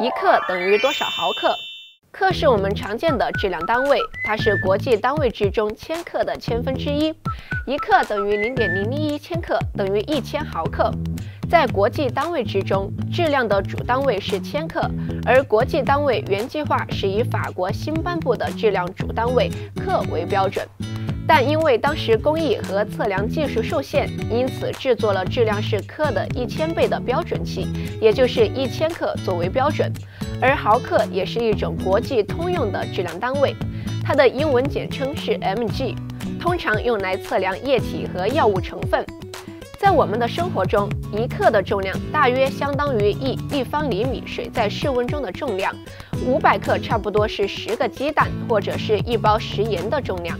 一克等于多少毫克？克是我们常见的质量单位，它是国际单位制中千克的千分之一。一克等于零点零零一千克，等于一千毫克。在国际单位制中，质量的主单位是千克，而国际单位原计划是以法国新颁布的质量主单位克为标准。但因为当时工艺和测量技术受限，因此制作了质量是克的一千倍的标准器，也就是一千克作为标准。而毫克也是一种国际通用的质量单位，它的英文简称是 mg，通常用来测量液体和药物成分。在我们的生活中，一克的重量大约相当于一立方厘米水在室温中的重量，五百克差不多是十个鸡蛋或者是一包食盐的重量。